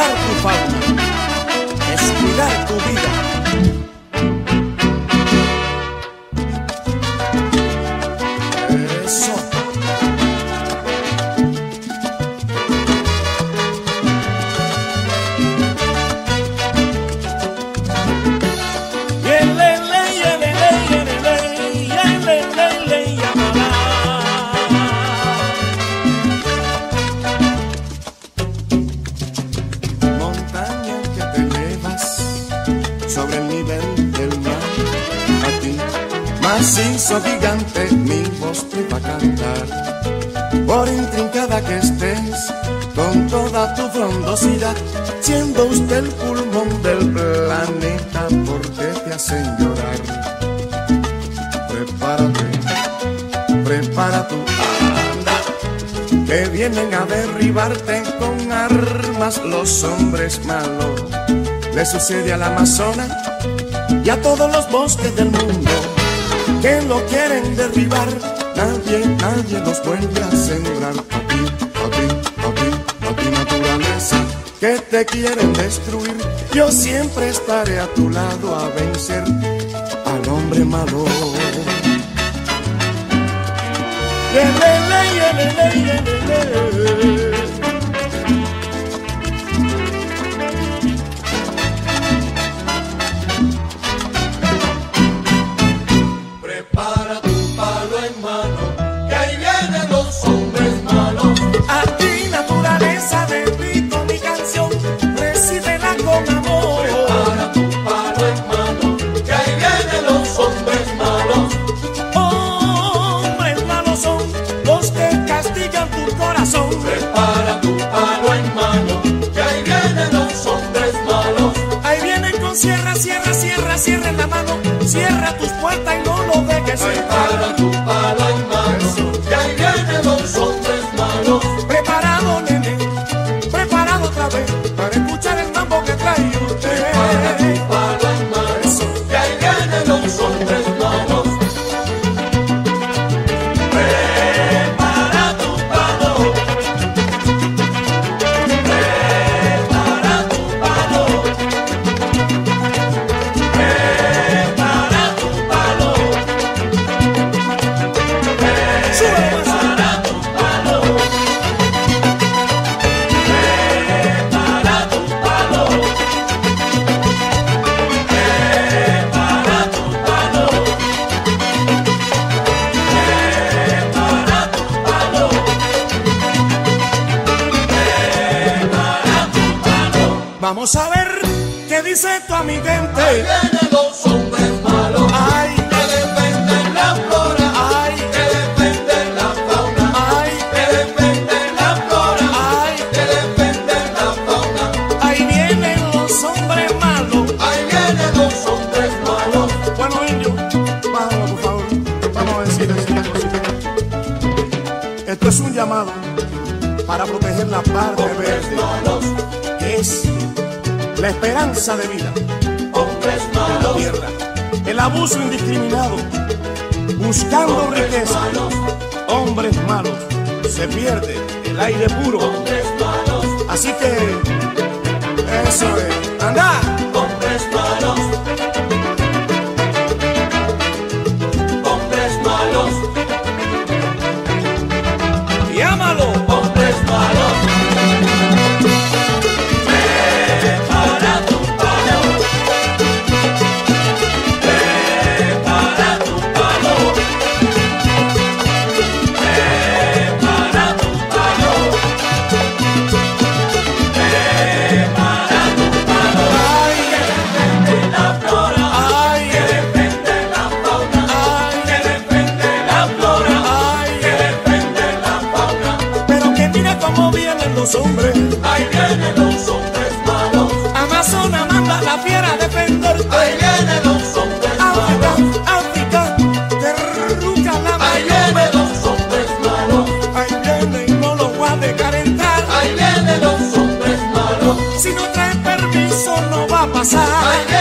cuidar tu fauna, es cuidar tu vida. Macizo gigante, mi voz te va a cantar. Por intrincada que estés, con toda tu frondosidad, siendo usted el pulmón del planeta, porque te hacen llorar. Prepárate, prepara tu anda que vienen a derribarte con armas los hombres malos. Le sucede al Amazonas y a todos los bosques del mundo que lo quieren derribar. Nadie, nadie los vuelve a sembrar. A ti, a ti, a ti, a ti naturaleza que te quieren destruir. Yo siempre estaré a tu lado a vencer al hombre malo. Lo Vamos a ver qué dice tu Ahí amiguente. vienen los hombres malos Ay, que defienden la flora, ay, que defienden la fauna, ay, que defienden la flora, ay. que defienden la fauna. Ahí vienen los hombres malos. Ahí vienen los hombres malos. Bueno, indio, vamos, por favor. Vamos a decir cosita. Esto es un llamado para proteger la parte Hombres verde, malos, es la esperanza de vida hombres de la malos, tierra. El abuso indiscriminado, buscando hombres riqueza. malos, Hombres malos, se pierde el aire puro. hombres malos. Así que, eso es. ¡Anda! pasar.